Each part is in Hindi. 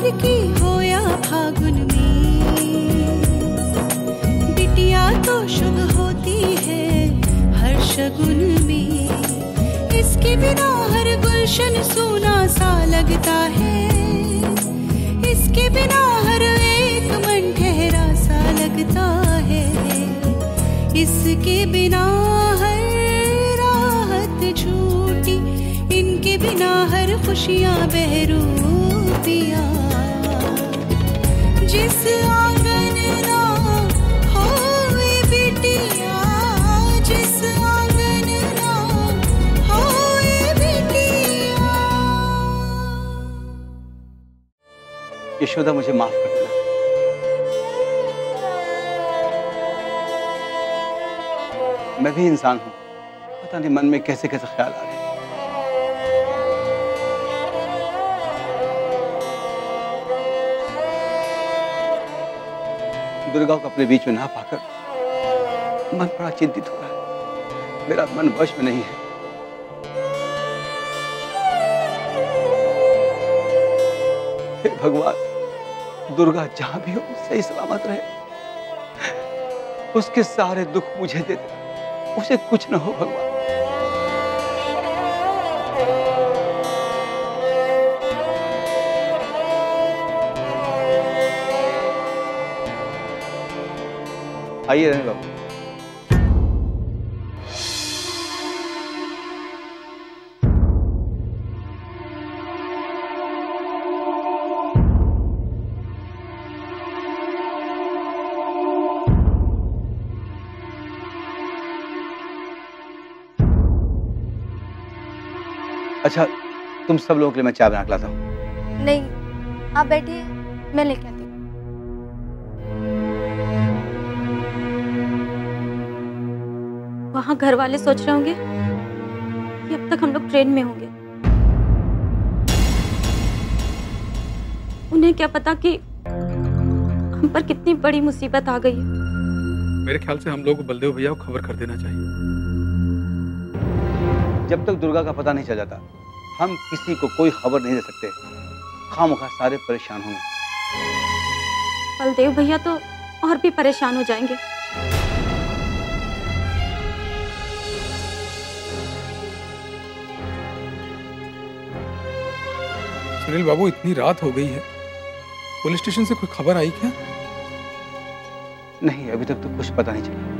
कुमार की हो फागुन में। बिटिया तो शुभ होती है हर शगुन में। इसके बिना हर गुलशन सूना सा लगता है। इसके बिना हर एक मन ठहरा सा लगता है। इसके बिना हर राहत छूटी, इनके बिना हर खुशियाँ यशोदा, मुझे माफ़ कर देना। मैं भी इंसान हूँ। पता नहीं मन में कैसे कैसे ख्याल आ गए दुर्गा को अपने बीच में ना पाकर मन बड़ा चिंतित हो रहा है। मेरा मन वश में नहीं है। हे भगवान, दुर्गा जहाँ भी हो सही सलामत रहे। उसके सारे दुख मुझे दे दे। उसे कुछ ना हो, भगवान। आइए रहने बाबू अच्छा तुम सब लोगों के लिए मैं चाय बना के लाता हूँ। नहीं, आप बैठिए, मैं लेके हूँ वहाँ घर वाले सोच रहे होंगे? कि अब तक हम लोग ट्रेन में होंगे। उन्हें क्या पता कि हम पर कितनी बड़ी मुसीबत आ गई है। मेरे ख्याल से हम लोग को बलदेव भैया को खबर कर देना चाहिए। जब तक दुर्गा का पता नहीं चल जाता हम किसी को कोई खबर नहीं दे सकते। खामखा सारे परेशान होंगे। बलदेव भैया तो और भी परेशान हो जाएँगे। सुनील बाबू, इतनी रात हो गई है। पुलिस स्टेशन से कोई खबर आई क्या? नहीं, अभी तक तो कुछ पता नहीं चला।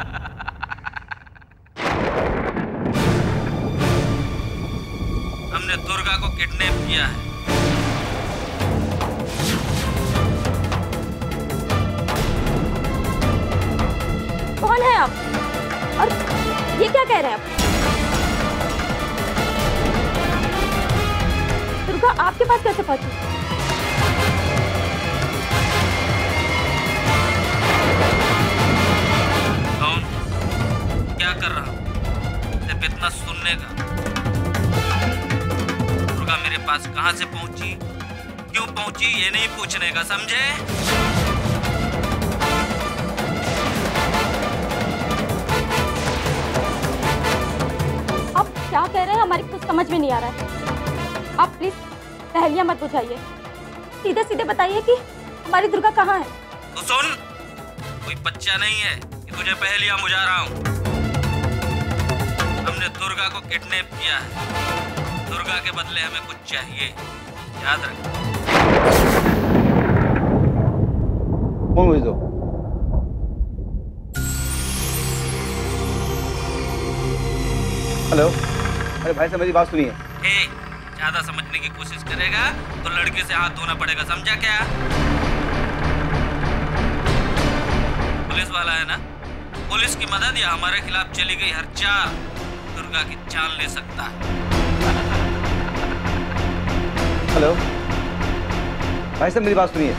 पास कहाँ से पहुँची। क्यों पहुँची ये नहीं पूछने का समझे? क्या कह रहे हैं? हमारी कुछ समझ में नहीं आ रहा है। आप प्लीज़ पहलियाँ मत बुझाइए। सीधे सीधे बताइए कि हमारी दुर्गा कहाँ है? तो सुन कोई बच्चा नहीं है कि तुझे पहलियाँ बुझा रहा हूँ। हमने दुर्गा को किडनैप किया है। दुर्गा के बदले हमें कुछ चाहिए। याद रख। फ़ोन भेज दो हेलो अरे भाई साहब मेरी बात सुनिए। ज़्यादा समझने की कोशिश करेगा तो लड़के से हाथ धोना पड़ेगा समझा क्या? पुलिस वाला है ना? पुलिस की मदद या हमारे खिलाफ चली गई हर चाल दुर्गा की जान ले सकता है। हेलो। भाई साहब मेरी बात सुनिए।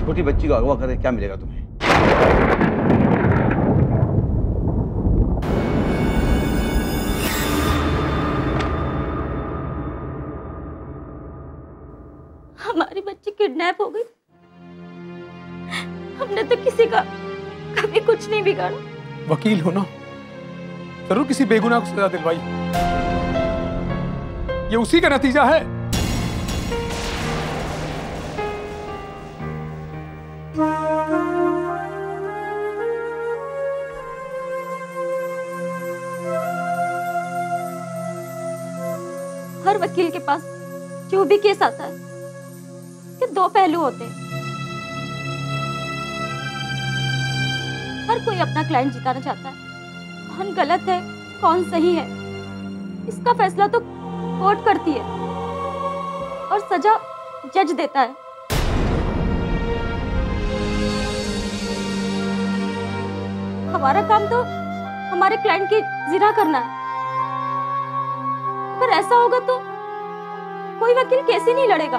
छोटी बच्ची को अगवा करके क्या मिलेगा तुम्हें? हमारी बच्ची किडनैप हो गई। हमने तो किसी का कभी कुछ नहीं बिगाड़ा। वकील हो ना? ज़रूर किसी बेगुनाह को सजा दिलवाई ये उसी का नतीजा है। हर वकील के पास जो भी केस आता है कि दो पहलू होते हैं। हर कोई अपना क्लाइंट जिताना चाहता है। कौन गलत है, कौन सही है? इसका फैसला तो कोर्ट करती है और सजा जज देता है। हमारा काम तो हमारे क्लाइंट की जिरा करना है। अगर ऐसा होगा तो कोई वकील कैसे नहीं लड़ेगा?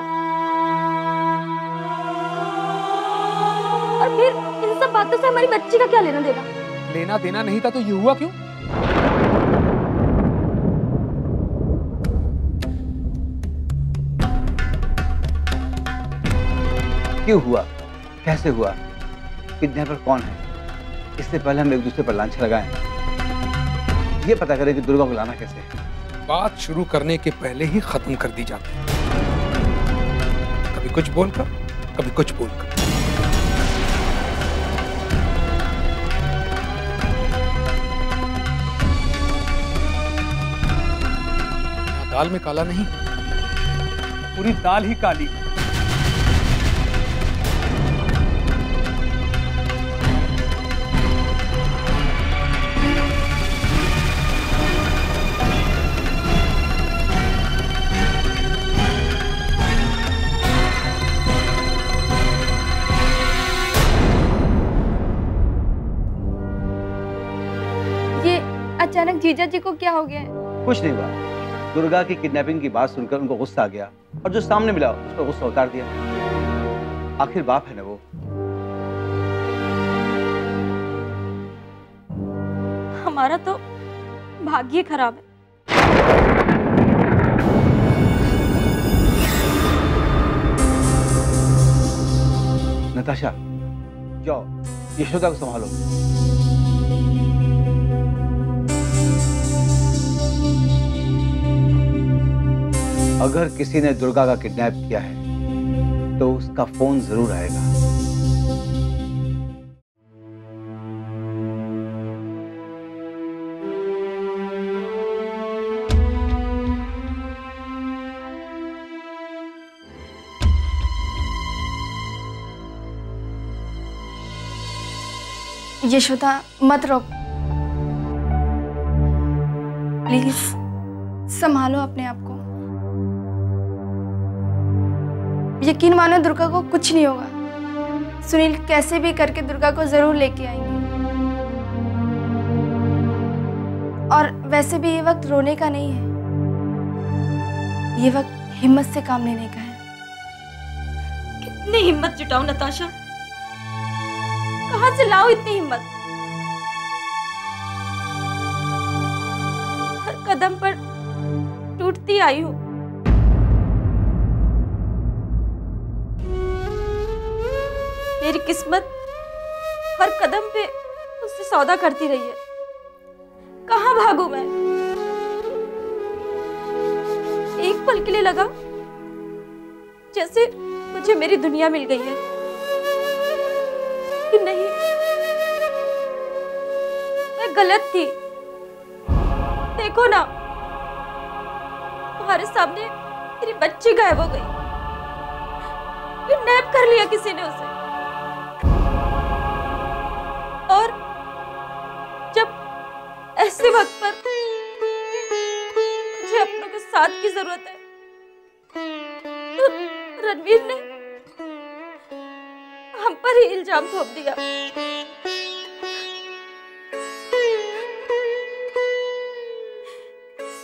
और फिर इन सब बातों से हमारी बच्ची का क्या लेना देना? लेना देना नहीं था तो ये हुआ क्यों? क्यों हुआ? कैसे हुआ? किडनैपर कौन है? इससे पहले हम एक दूसरे पर लांछा लगाएँ ये पता करें कि दुर्गा को लाना कैसे बात शुरू करने के पहले ही खत्म कर दी जाती कभी कुछ बोलकर, कभी कुछ बोलकर। दाल में काला नहीं, पूरी दाल ही काली। जीजा जी को क्या हो गया? है कुछ नहीं हुआ। दुर्गा की किडनैपिंग की बात सुनकर उनको गुस्सा आ गया और जो सामने मिला उस पर गुस्सा उतार दिया। आखिर बाप है ना वो? हमारा तो भाग्य खराब है। नताशा जाओ यशोदा को संभालो। अगर किसी ने दुर्गा का किडनैप किया है तो उसका फ़ोन ज़रूर आएगा। यशोदा, मत रोक। प्लीज़, संभालो अपने आप को। यकीन मानो दुर्गा को कुछ नहीं होगा। सुनील कैसे भी करके दुर्गा को ज़रूर लेके आएँगे। और वैसे भी ये वक्त रोने का नहीं है। ये वक्त हिम्मत से काम लेने का है। कितनी हिम्मत जुटाऊं नताशा। कहाँ से लाओ इतनी हिम्मत? हर कदम पर टूटती आई हूँ। मेरी किस्मत हर कदम पे उससे सौदा करती रही है। कहाँ भागू मैं? एक पल के लिए लगा जैसे मुझे मेरी दुनिया मिल गई है। कि नहीं, मैं गलत थी। देखो ना, तुम्हारे सामने मेरी बच्ची गायब हो गई। किडनैप कर लिया किसी ने उसे। ऐसे वक्त पर मुझे अपनों के साथ की ज़रूरत है। तो रणवीर ने हम पर ही इल्ज़ाम थोप दिया।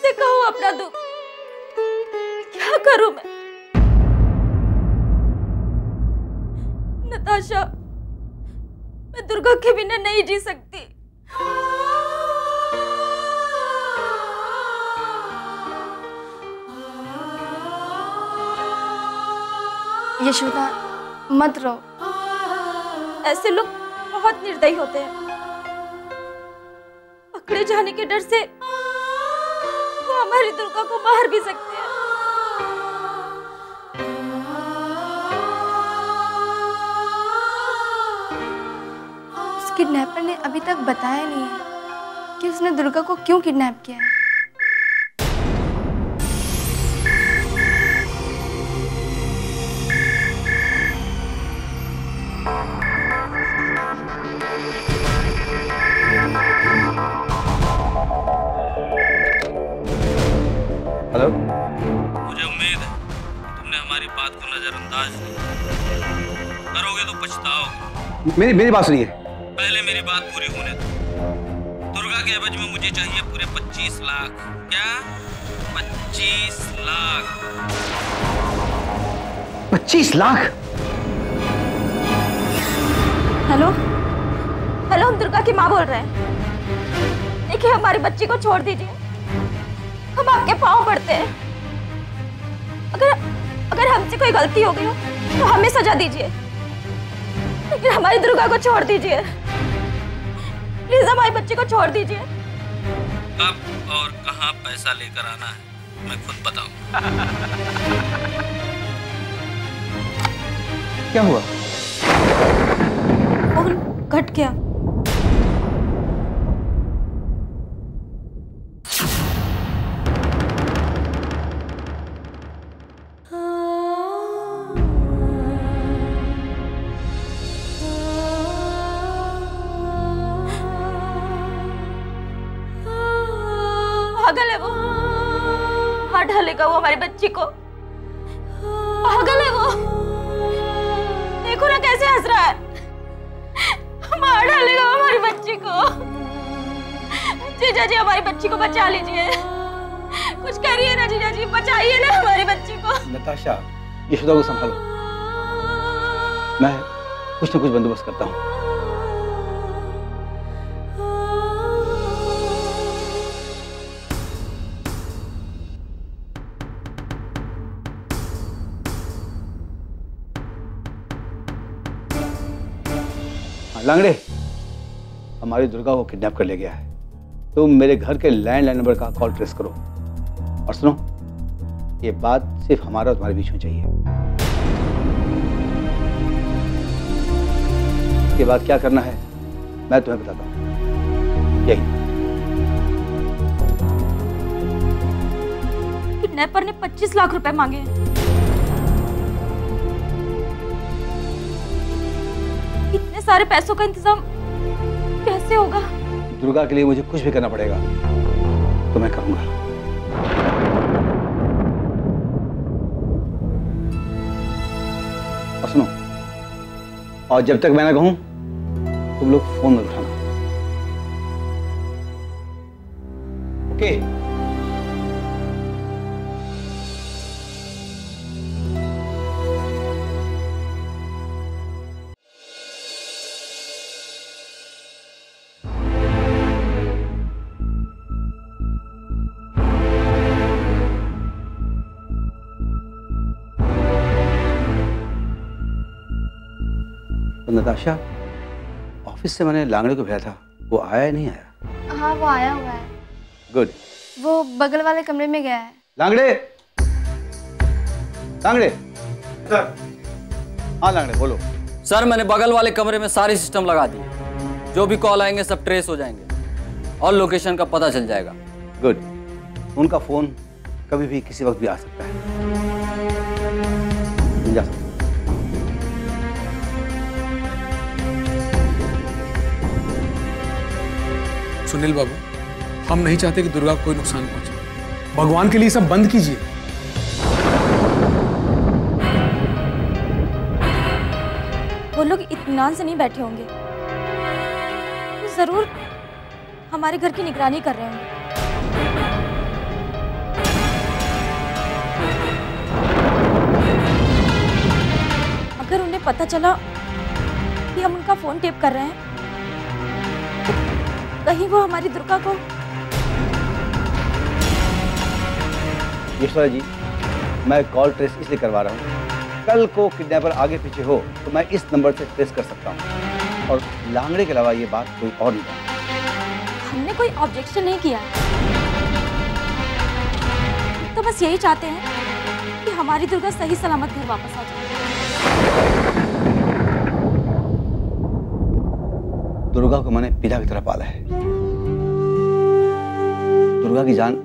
से कहो अपना दुख। क्या करूँ मैं? नताशा, मैं दुर्गा के बिना नहीं जी सकती। यशोदा मत रो। ऐसे लोग बहुत निर्दयी होते हैं। पकड़े जाने के डर से वो हमारी दुर्गा को मार भी सकते हैं। किडनैपर ने अभी तक बताया नहीं है कि उसने दुर्गा को क्यों किडनैप किया है। हेलो मुझे उम्मीद है तुमने हमारी बात को नजरअंदाज नहीं करोगे तो पछताओगे मेरी मेरी बात सुनिए। पहले मेरी बात पूरी होने दो। दुर्गा के एवज में मुझे चाहिए पूरे 25 लाख। क्या? 25 लाख। पच्चीस लाख? हेलो? हेलो हम दुर्गा की माँ बोल रहे हैं। देखिए हमारी बच्ची को छोड़ दीजिए। हम आपके पाँव पड़ते हैं। अगर अगर हमसे कोई गलती हो गई हो तो हमें सजा दीजिए। लेकिन हमारी दुर्गा को छोड़ दीजिए। प्लीज़ हमारी बच्ची को छोड़ दीजिए। कब और कहाँ पैसा लेकर आना है मैं खुद बताऊँ। क्या हुआ? फ़ोन कट गया। हाँ ढलेगा वो हमारी बच्ची को। पागल है वो। देखो ना कैसे हंस रहा है। मार डालेगा वो हमारी बच्ची को। जीजा जी, हमारी बच्ची को बचा लीजिए। कुछ करिए ना जीजा जी, बचाइए ना हमारी बच्ची को। नताशा यशोदा को संभालो। मैं कुछ ना कुछ बंदोबस्त करता हूँ। लांगड़े। हमारी दुर्गा को किडनैप कर ले गया है। तुम मेरे घर के लैंडलाइन नंबर का कॉल ट्रेस करो। और सुनो, ये बात सिर्फ़ हमारा और तुम्हारे बीच में चाहिए। इसके बाद क्या करना है, मैं तुम्हें बताता हूँ। यही। किडनैपर ने 25 लाख रुपए मांगे हैं। इतने सारे पैसों का इंतज़ाम कैसे होगा? दुर्गा के लिए मुझे कुछ भी करना पड़ेगा तो मैं करूँगा। और सुनो, और जब तक मैं ना कहूँ, तुम लोग फ़ोन उठाना। ओके? तो नताशा ऑफ़िस से मैंने लांगड़े को भेजा था वो आया या नहीं आया? हाँ वो आया हुआ है। गुड वो बगल वाले कमरे में गया है। लांगड़े! लांगड़े! सर हाँ लांगड़े बोलो। सर मैंने बगल वाले कमरे में सारे सिस्टम लगा दिए जो भी कॉल आएँगे सब ट्रेस हो जाएँगे। और लोकेशन का पता चल जाएगा। गुड उनका फ़ोन कभी भी किसी वक्त भी आ सकता है। सुनील बाबू हम नहीं चाहते कि दुर्गा को कोई नुकसान पहुँचे। भगवान के लिए सब बंद कीजिए। वो लोग इत्मीनान से नहीं बैठे होंगे। वो ज़रूर हमारे घर की निगरानी कर रहे होंगे। अगर उन्हें पता चला कि हम उनका फ़ोन टेप कर रहे हैं तो कहीं वो हमारी दुर्गा को? यशवरा जी मैं कॉल ट्रेस इसलिए करवा रहा हूँ। कल को किडनैपर आगे पीछे हो तो मैं इस नंबर से ट्रेस कर सकता हूँ। और लांगड़े के अलावा ये बात कोई और नहीं हमने कोई ऑब्जेक्शन नहीं किया। तो बस यही चाहते हैं कि हमारी दुर्गा सही सलामत घर वापस आ जाए। दुर्गा को मैंने पिता की तरह पाला है। दुर्गा की जान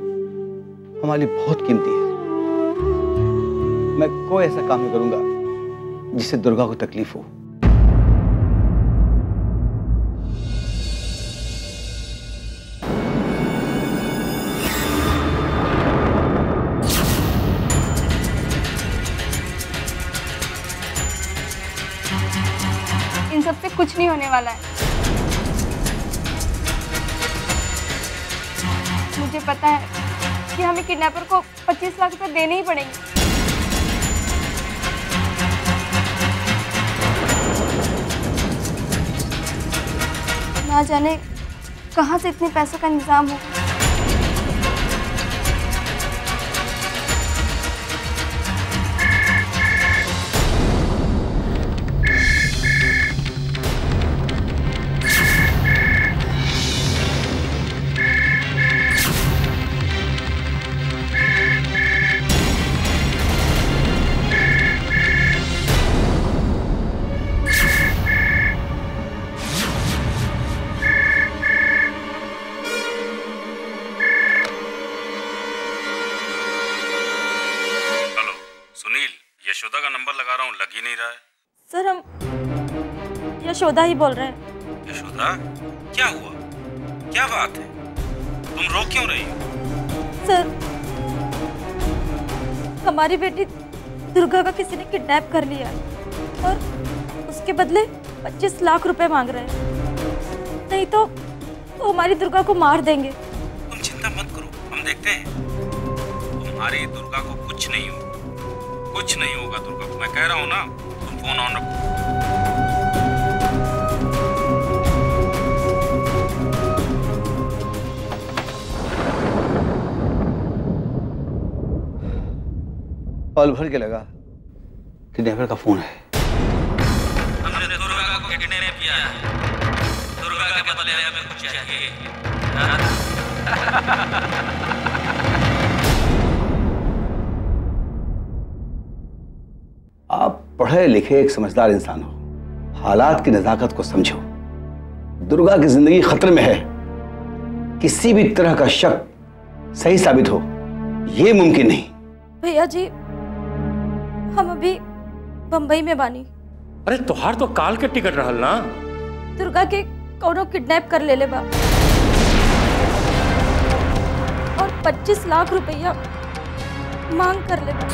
हमारे लिए बहुत कीमती है। मैं कोई ऐसा काम नहीं करूँगा जिससे दुर्गा को तकलीफ़ हो। इन सबसे कुछ नहीं होने वाला है। मुझे पता है कि हमें किडनैपर को 25 लाख रुपए देने ही पड़ेंगे। ना जाने कहाँ से इतने पैसों का इंतज़ाम हो यशोदा ही बोल रहे हैं। यशोदा क्या हुआ? क्या बात है? तुम रो क्यों रही हो? सर हमारी बेटी दुर्गा का किसी ने किडनैप कर लिया और उसके बदले 25 लाख रुपए मांग रहे हैं। नहीं तो वो हमारी दुर्गा को मार देंगे। तुम चिंता मत करो हम देखते हैं। तुम्हारी दुर्गा को कुछ नहीं होगा। कुछ नहीं होगा दुर्गा को। मैं कह रहा हूँ ना तुम फ़ोन ऑन रखो। पल भर के लगा। किडनैपर का फ़ोन है। हमने दुर्गा को किडनैप किया है। दुर्गा के बदले हमें कुछ चाहिए। आप पढ़े लिखे एक समझदार इंसान हो। हालात की नजाकत को समझो। दुर्गा की ज़िंदगी खतरे में है। किसी भी तरह का शक सही साबित हो। यह मुमकिन नहीं। भैया जी हम अभी बम्बई में बानी। अरे तुहार तो काल के टिकट रहल ना। दुर्गा के कौनो किडनैप कर ले ले बा और 25 लाख रुपया मांग कर ले बा